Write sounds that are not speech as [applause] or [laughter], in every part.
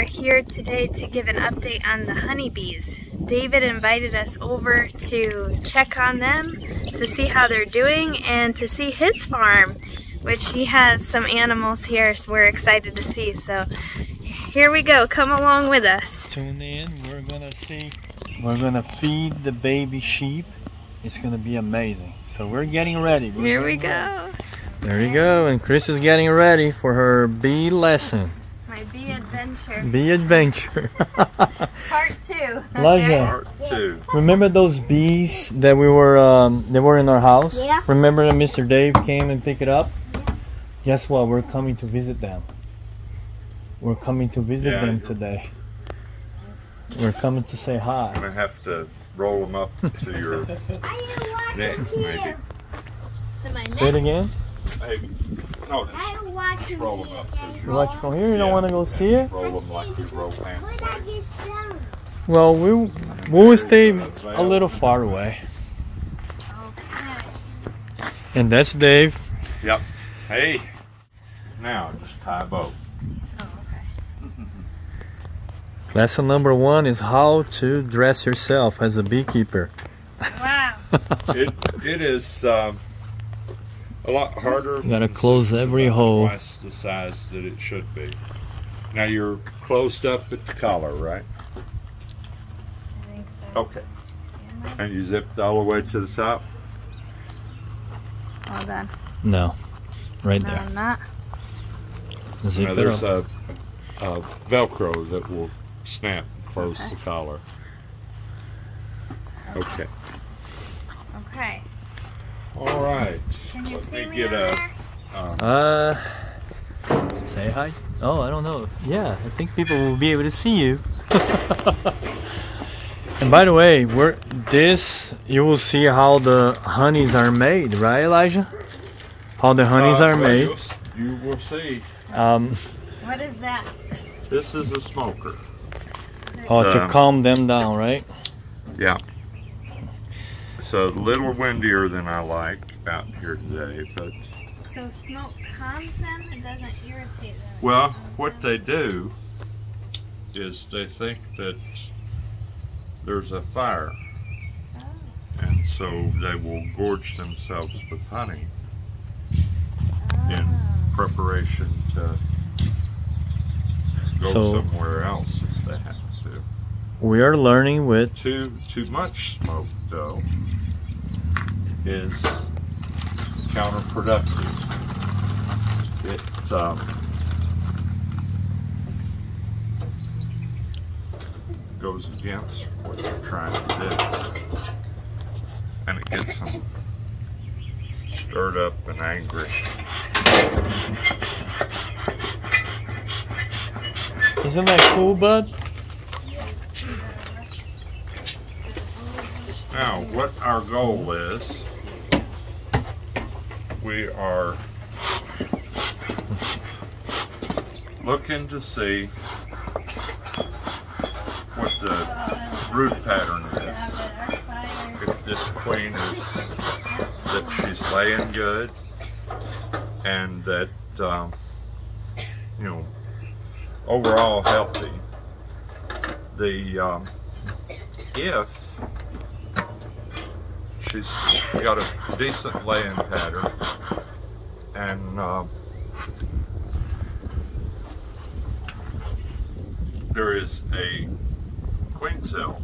are here today to give an update on the honeybees. David invited us over to check on them, to see how they're doing, and to see his farm, which he has some animals here, so we're excited to see. So here we go, come along with us. Tune in, we're gonna see, we're gonna feed the baby sheep. It's gonna be amazing. So we're getting ready. We're Here we getting ready. go. There you go, and Chris is getting ready for her bee lesson. My bee adventure, Bee adventure. [laughs] part two. Elijah, Part two. remember those bees that we were, um, they were in our house? Yeah. Remember that Mr. Dave came and picked it up? Yeah. Guess what? We're coming to visit them. We're coming to visit Yeah, them you're- today. We're coming to say hi. I'm gonna have to roll them up to your [laughs] neck, maybe. To my Say it again. Maybe. No, just roll them up. You watch from here? You don't Yeah. want to go see it? roll them like you roll pants. Well, we we will stay a little far away. And that's Dave. Yep. Hey. Now just tie a bow. Lesson number one is how to dress yourself as a beekeeper. Wow. It it is um, a lot harder. You gotta close every hole. Twice the size that it should be. Now you're closed up at the collar, right? I think so. Okay. And you zipped all the way to the top. All done. No, right No, there. I'm not. Zip Now there's a, a Velcro that will snap close Okay. the collar. Okay. Okay. All right. Can you Let see me me get a- there? Um, Uh, say hi. Oh, I don't know. Yeah, I think people will be able to see you. [laughs] and by the way, we're this. You will see how the honeys are made, right, Elijah? How the honeys uh, are well, made. you'll s- You will see. Um, What is that? This is a smoker. oh, to Um, calm them down, right? Yeah. It's a little windier than I like out here today, but So smoke calms them? It doesn't irritate them? well, what they do is they think that there's a fire, Oh. and so they will gorge themselves with honey oh. in Oh. preparation to go So- somewhere else if they have to. We are learning with Too too much smoke though is counterproductive. It um, goes against what they're trying to do, and it gets them stirred up and angry. Isn't that cool, bud? Now, what our goal is, we are looking to see what the brood pattern is. If this queen is that she's laying good and that um, you know overall healthy. The um, if she's got a decent laying pattern and um, there is a queen cell.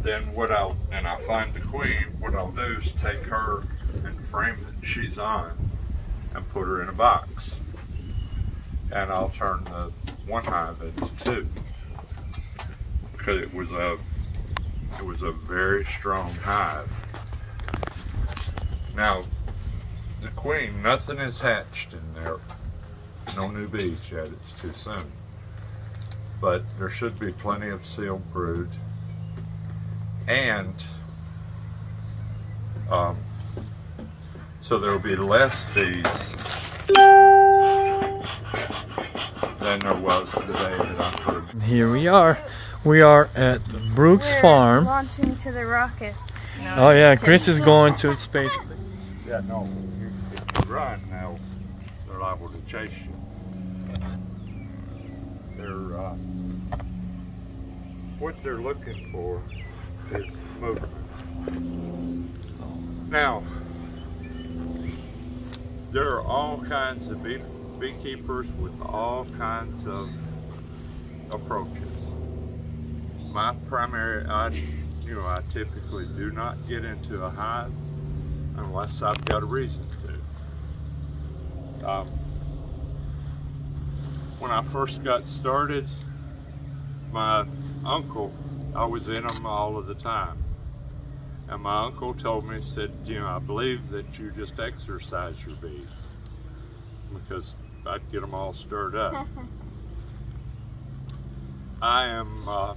Then what I'll and I find the queen what I'll do is take her and frame that she's on and put her in a box. And I'll turn the one hive into two. Because it was a it was a very strong hive. Now, the queen, nothing is hatched in there. No new bees yet, it's too soon. But there should be plenty of sealed brood. And um, so there will be less bees than there was the day that I put them. Here we are. We are at Brooks We're Farm. launching to the rockets. No, Oh yeah, kidding. Chris is going to space. Yeah, no. Run now, they're liable to chase you. they're uh, what they're looking for is movement. Now, there are all kinds of bee, beekeepers with all kinds of approaches. My primary, I, you know, I typically do not get into a hive unless I've got a reason to. Um, when I first got started, my uncle, I was in them all of the time. And my uncle told me, said, you know, I believe that you just exercise your bees because I'd get them all stirred up. [laughs] I am, uh,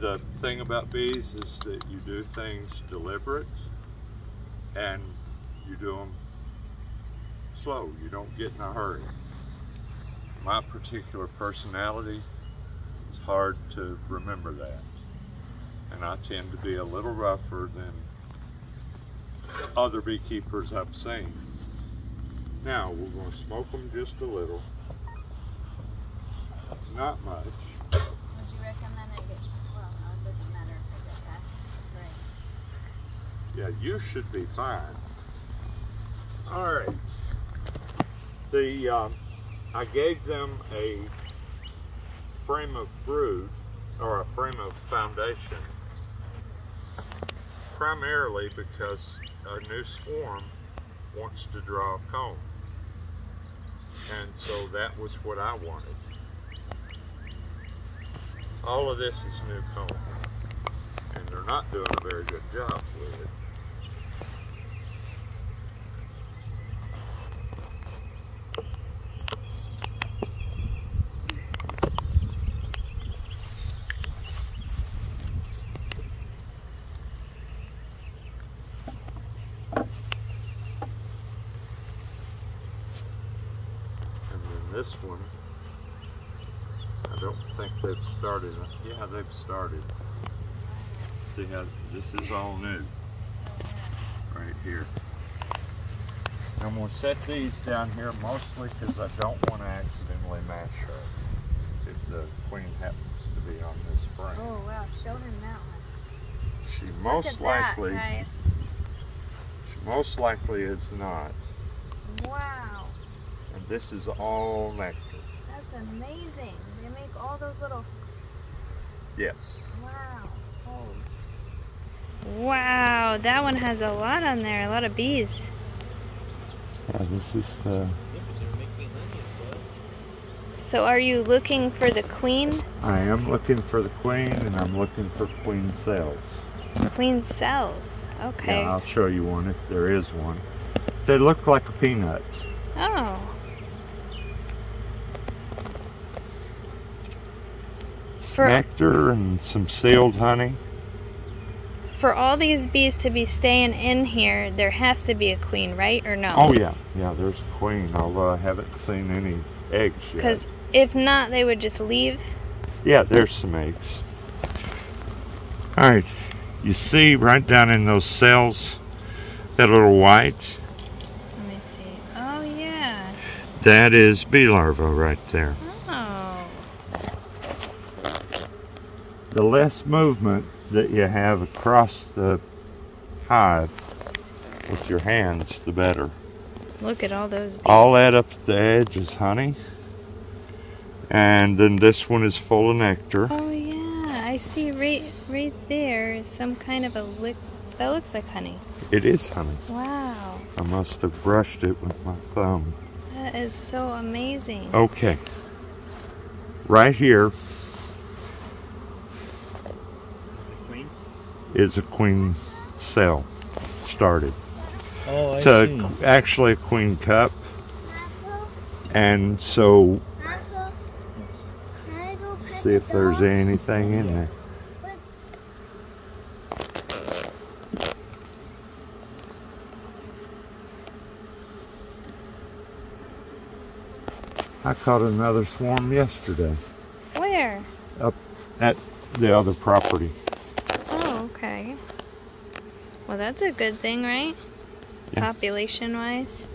the thing about bees is that you do things deliberate and you do them slow. You don't get in a hurry. My particular personality, it's hard to remember that. And I tend to be a little rougher than other beekeepers I've seen. Now, we're going to smoke them just a little. Not much. Would you recommend I get, well, no, it doesn't matter if I get that. Right. Yeah, you should be fine. All right. The um, I gave them a frame of brood or a frame of foundation primarily because a new swarm wants to draw a comb. And so that was what I wanted. All of this is new comb. And they're not doing a very good job with it. And then this one, I don't think they've started. Yeah, they've started. See how this is all new right here. I'm going to set these down here mostly because I don't want to accidentally mash her if the queen happens to be on this frame. Oh, wow. Show him that one. She Look most that, likely, guys. she most likely is not. Wow. And this is all nectar. That's amazing. They make all those little. Yes. Wow. Oh. Wow, that one has a lot on there, a lot of bees. Yeah, this is the. So are you looking for the queen? I am looking for the queen, and I'm looking for queen cells. Queen cells. Okay. Yeah, I'll show you one if there is one. They look like a peanut. Oh. For Nectar and some sealed honey. for all these bees to be staying in here, there has to be a queen, right? Or no? Oh yeah, yeah. There's a queen. Although I haven't seen any eggs yet. Because if not, they would just leave. Yeah, there's some eggs. All right, you see right down in those cells, that little white, Let me see. Oh yeah. that is bee larva right there. The less movement that you have across the hive with your hands, the better. Look at all those bees. All that up at the edge is honey. And then this one is full of nectar. Oh yeah, I see right right there is some kind of a lick that looks like honey. It is honey. Wow. I must have brushed it with my thumb. That is so amazing. Okay. Right here is a queen cell started. Oh, It's a, see. actually a queen cup. And so, see if there's anything in there. I caught another swarm yesterday Where? Up at the other property that's a good thing, right? Yeah. Population-wise?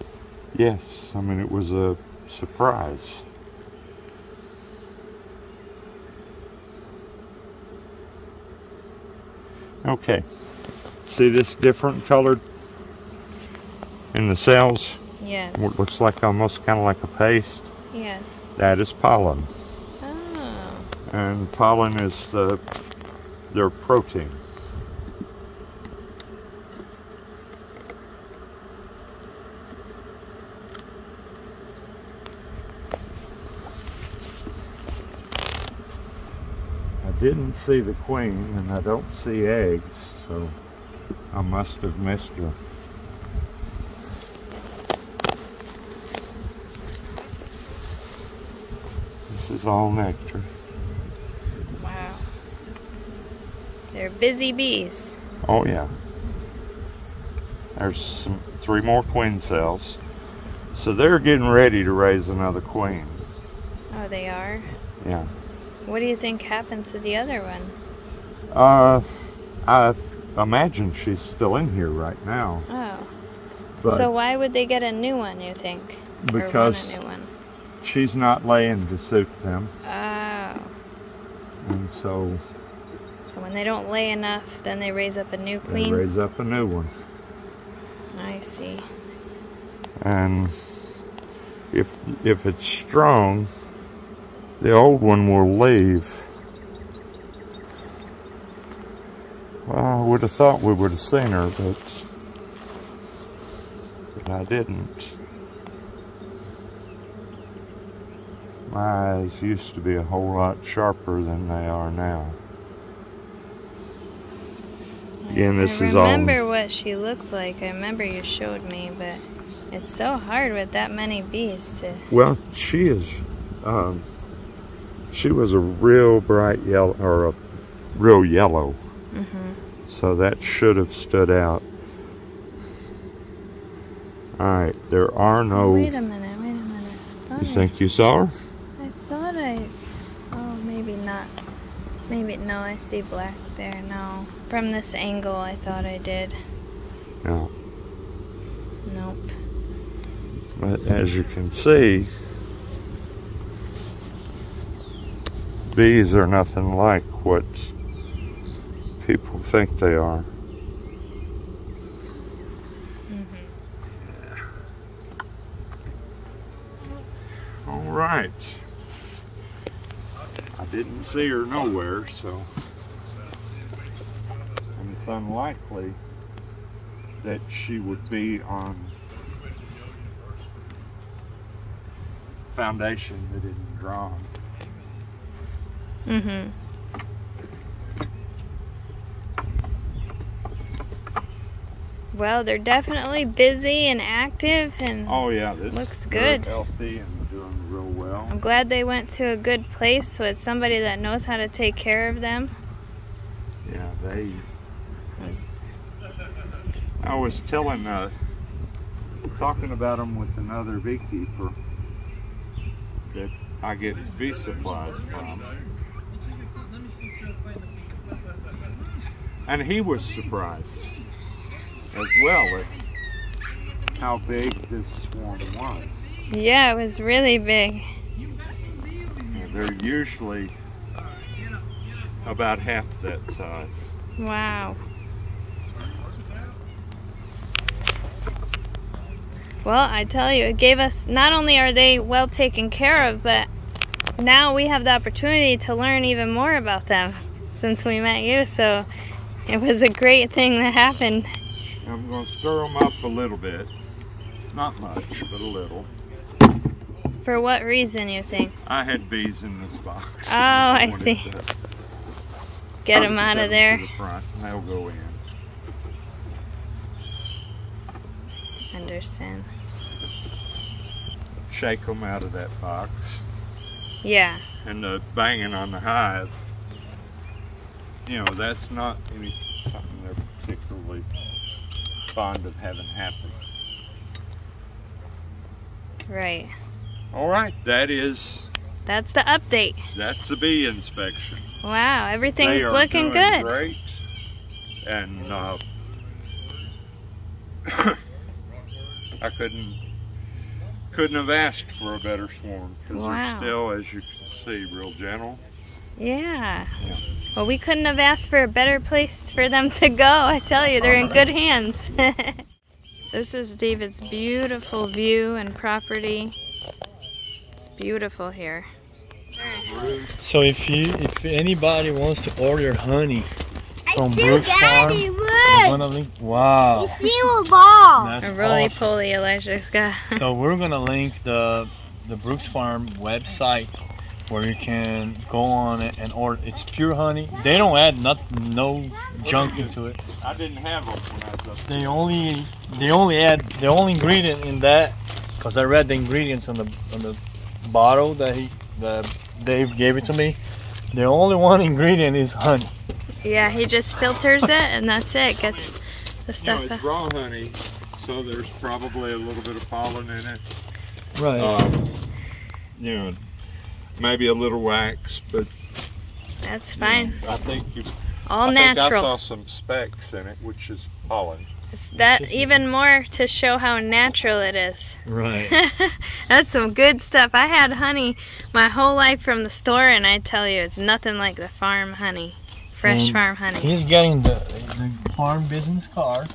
Yes. I mean, it was a surprise. Okay. See this different colored in the cells? Yes. What looks like almost kind of like a paste? Yes. That is pollen. Oh. And pollen is the their protein. Didn't see the queen and I don't see eggs, so I must have missed her. This is all nectar. Wow. They're busy bees. Oh yeah. There's some three more queen cells. So they're getting ready to raise another queen. Oh, they are? Yeah. What do you think happened to the other one? Uh, I imagine she's still in here right now. Oh. But so why would they get a new one, you think? Because one? she's not laying to suit them. Oh. And so So when they don't lay enough, then they raise up a new queen? they raise up a new one. I see. And if if it's strong, the old one will leave. Well, I would have thought we would have seen her, but, but I didn't. My eyes used to be a whole lot sharper than they are now. Again, this I is all. I remember what she looked like. I remember you showed me, but it's so hard with that many bees to. Well, she is. Um, she was a real bright yellow, or a real yellow. hmm So that should have stood out. All right, there are no. Wait a minute. Wait a minute. You I- think you saw her? I thought I. Oh, maybe not. Maybe no. I see black there. No. From this angle, I thought I did. No. Nope. But as you can see, bees are nothing like what people think they are. Mm-hmm. All right. I didn't see her nowhere, so and it's unlikely that she would be on foundation that isn't drawn. Mm-hmm. Well, they're definitely busy and active, and Oh yeah, this Looks good. healthy and doing real well. I'm glad they went to a good place with somebody that knows how to take care of them. Yeah, they. I was telling, uh, talking about them with another beekeeper that I get bee supplies from. And he was surprised as well at how big this swarm was. Yeah, it was really big. And they're usually about half that size. Wow. Well, I tell you, it gave us not only are they well taken care of, but now we have the opportunity to learn even more about them since we met you. So it was a great thing that happened. I'm going to stir them up a little bit. Not much, but a little. For what reason, you think? I had bees in this box. [laughs] Oh, I wanted see. to Get them out of there. The front, they'll go in. Understand. Shake them out of that box. Yeah. And the banging on the hive, you know, that's not any something they're particularly fond of having happen. Right. All right, that is That's the update. that's the bee inspection. Wow, everything's looking good. Great, and uh, [coughs] I couldn't couldn't have asked for a better swarm because Wow. they're still, as you can see, real gentle. Yeah. Well, we couldn't have asked for a better place for them to go. I tell you, they're in good hands. [laughs] this is David's beautiful view and property. It's beautiful here. So if you if anybody wants to order honey from I see Brooks Farm, Daddy, I'm look. gonna link. Wow, See a ball. that's A roly awesome. poly Elijah's got. So we're gonna link the the Brooks Farm website where you can go on it and order. It's pure honey. They don't add not no junk into it. I didn't have them when I was up They only they only add the only ingredient in that because I read the ingredients on the on the bottle that he that Dave gave it to me. The only one ingredient is honey. Yeah, he just filters it and that's it. Gets the You know, it's raw honey, so there's probably a little bit of pollen in it. Right. Um, you know, maybe a little wax, but That's you know, fine. I think you, All I think I saw some specks in it, which is pollen. It's that even more to show how natural it is. right. [laughs] That's some good stuff. I had honey my whole life from the store, and I tell you, it's nothing like the farm honey, fresh And farm honey. He's getting the the farm business card.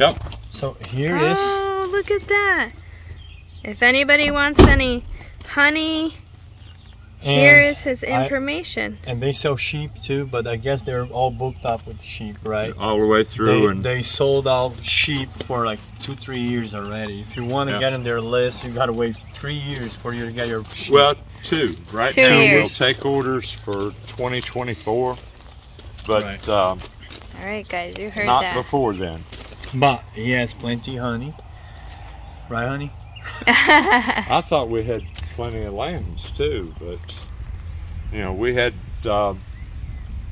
Yep. So here it is. Oh, look at that! If anybody wants any honey, here And, is his I- information. and they sell sheep too, but I guess they're all booked up with sheep, right? All the way through, They, and they sold out sheep for like two, three years already. If you want to Yeah. get on their list, you gotta wait three years for you to get your sheep. well, two. Right Two now, years. we'll take orders for 2024, but Right. um, All right, guys, you heard not that. before then. but he has plenty honey, right, honey? [laughs] I thought we had plenty of lambs too, but you know, we had um,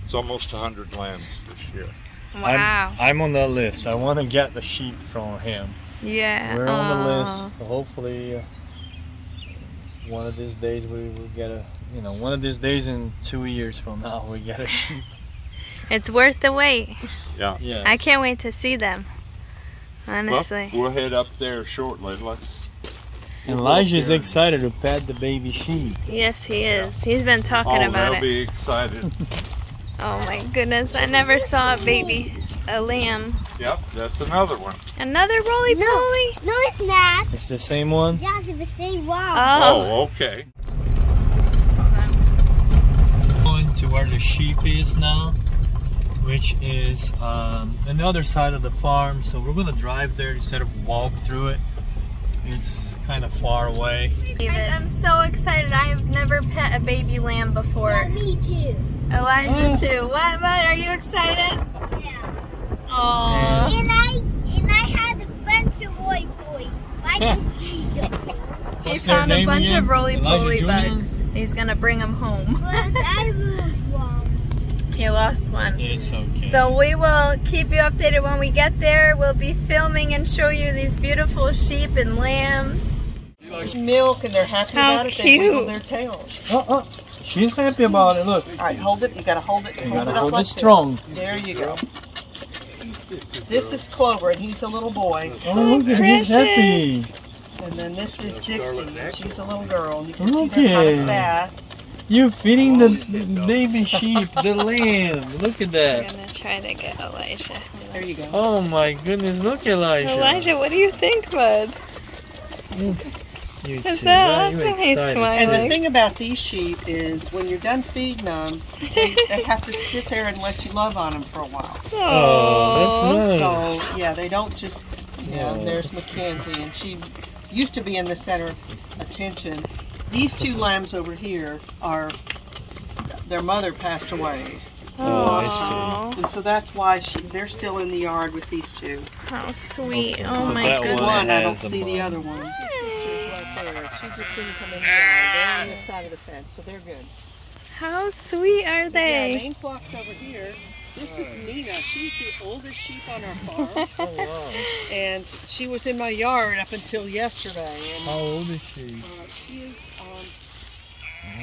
it's almost 100 lambs this year. wow. I'm, I'm on the list. I want to get the sheep from him. yeah. We're on the list. Hopefully, uh, one of these days we will get a. You know, one of these days in two years from now we get a sheep. It's worth the wait. Yeah. Yeah. I can't wait to see them. Honestly. Well, we'll head up there shortly. Let's. Elijah's Yeah. excited to pet the baby sheep. Yes, he is. He's been talking Oh, about they'll it. be excited. [laughs] Oh my goodness, I never saw a baby, a lamb. yep, that's another one. Another roly No. poly? No, it's not. It's the same one. Yeah, it's the same one. Oh. Oh, okay. Going to where the sheep is now, which is um, on the other side of the farm. So we're gonna drive there instead of walk through it. It's kind of far away. Guys, I'm so excited. I have never pet a baby lamb before. Yeah, me too. Oh, Elijah oh. too. What, what? Are you excited? Yeah. Oh. And I and I had a bunch of white boys. I can feed them. He What's found a bunch again? of roly poly bugs. He's gonna bring them home. But I was wrong. He lost one. It's okay. So we will keep you updated when we get there. We'll be filming and show you these beautiful sheep and lambs. milk and they're happy How about it. They wiggle cute. their tails. Oh, oh, she's happy about it. Look. All right, hold it. You gotta hold it. You hold gotta it up hold like it strong. This. There you go. This is Clover, and he's a little boy. Oh, look, at he's happy. And then this is Dixie, and she's a little girl. And you can see they're kind Okay. of fat. You're feeding the the baby sheep, the lamb. Look at that. I'm gonna try to get Elijah. There you go. Oh my goodness, look Elijah. Elijah, what do you think, bud? You Is two, that are you awesome? He's smiling. And the thing about these sheep is when you're done feeding them, they, they have to sit there and let you love on them for a while. Oh, oh that's nice. So yeah, they don't just. Yeah, and there's Mackenzie, and she used to be in the center of attention. These two lambs over here are. Their mother passed away, Oh, I Aw, and so that's why she, they're still in the yard with these two. how sweet. Okay, Oh so my that goodness. one one, I don't has a see the other one. Sisters right. She just didn't come in the yard. They're on this side of the fence, so they're good. How sweet are Yeah, they? main flock's over here. This is Nina. She's the oldest sheep on our farm, [laughs] Oh, wow. and she was in my yard up until yesterday. And How old is she? uh, she is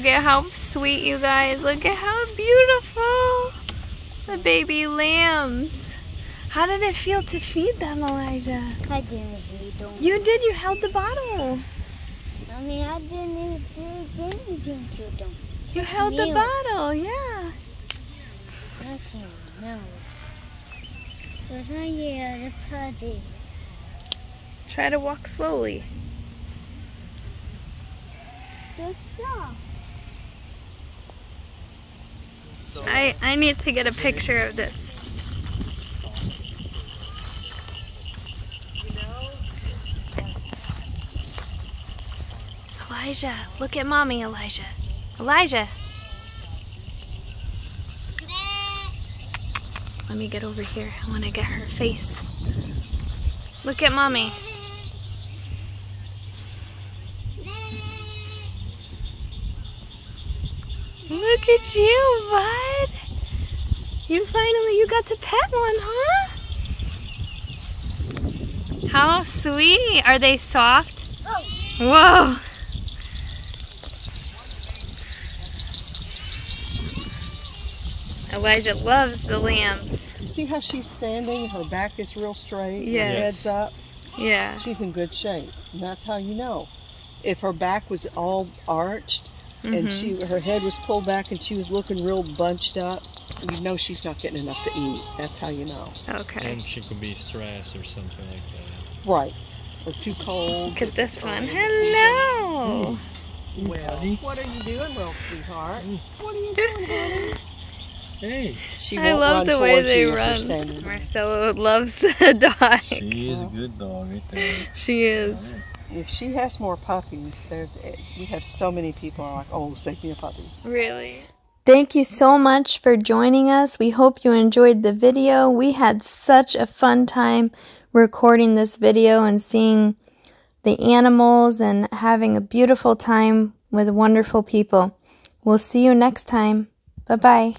Look at how sweet you guys. Look at how beautiful the baby lambs. How did it feel to feed them, Elijah? I didn't feed them. You did. You held the bottle. I mean, I didn't do anything to them. You Just held the bottle. Yeah. Nothing else. But I hear the party. Try to walk slowly. Just stop. I, I need to get a picture of this. Elijah, look at mommy, Elijah. Elijah. Let me get over here. I want to get her face. Look at mommy. Look at you, bud. You finally you got to pet one, huh? How sweet. Are they soft? Whoa. Elijah loves the lambs. See how she's standing? Her back is real straight. Her head's up. Yeah. She's in good shape. And that's how you know. If her back was all arched and Mhm. she her head was pulled back and she was looking real bunched up, you know she's not getting enough to eat. That's how you know. Okay. And she could be stressed or something like that. Right. Or too cold. Look at this one. Hello. Well, what are you doing, little sweetheart? What are you doing, [laughs] honey? Hey, She I love the way they you if you're run. standing. Marcelo loves the [laughs] dog. she is a good dog right there. She is. If she has more puppies, there we have so many people are like, "Oh, save me a puppy." Really. Thank you so much for joining us. We hope you enjoyed the video. We had such a fun time recording this video and seeing the animals and having a beautiful time with wonderful people. We'll see you next time. Bye bye.